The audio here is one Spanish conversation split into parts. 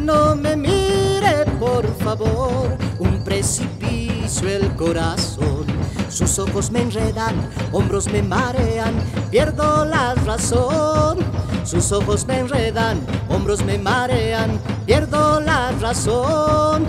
no me mire, por favor, un precipicio el corazón. Sus ojos me enredan, hombros me marean, pierdo la razón. Sus ojos me enredan, hombros me marean, pierdo la razón.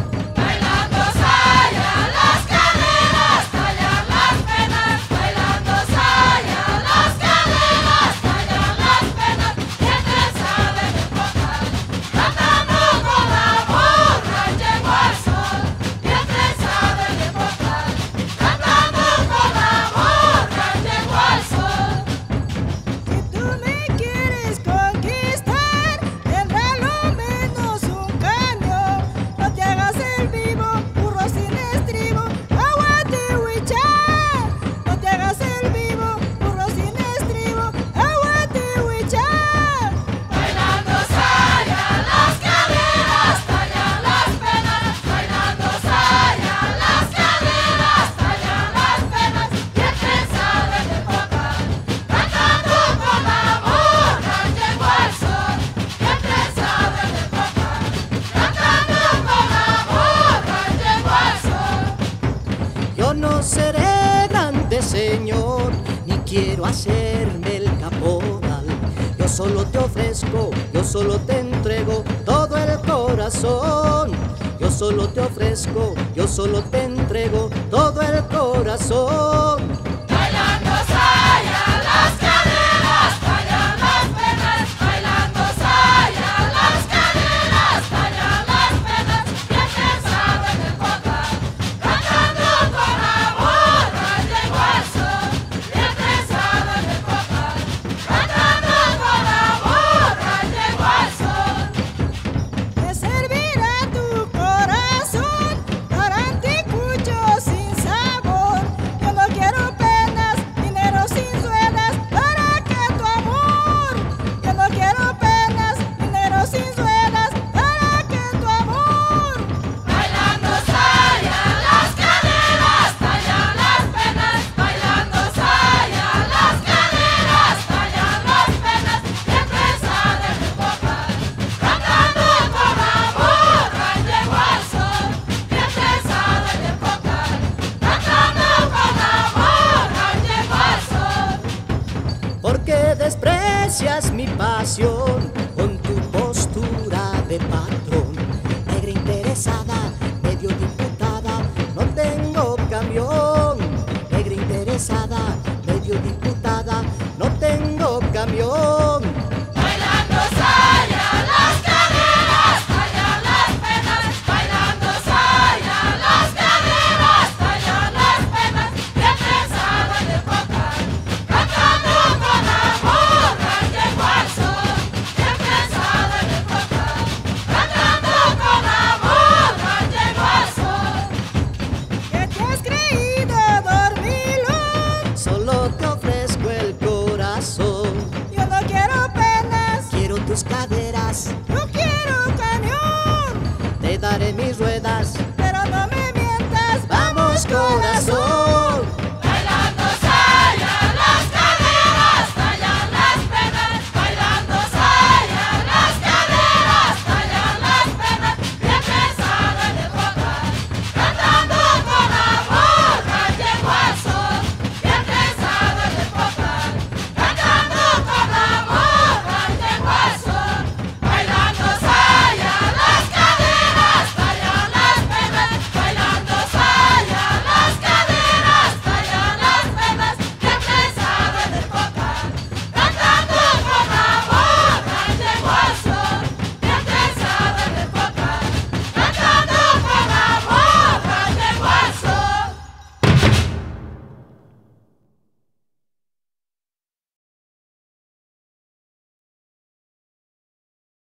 Hacerme el caporal. Yo solo te ofrezco, yo solo te entrego todo el corazón. Yo solo te ofrezco, yo solo te entrego todo el corazón. Pasión con tu postura de patrón. Negra interesada, medio diputada, no tengo camión. Negra interesada, medio diputada,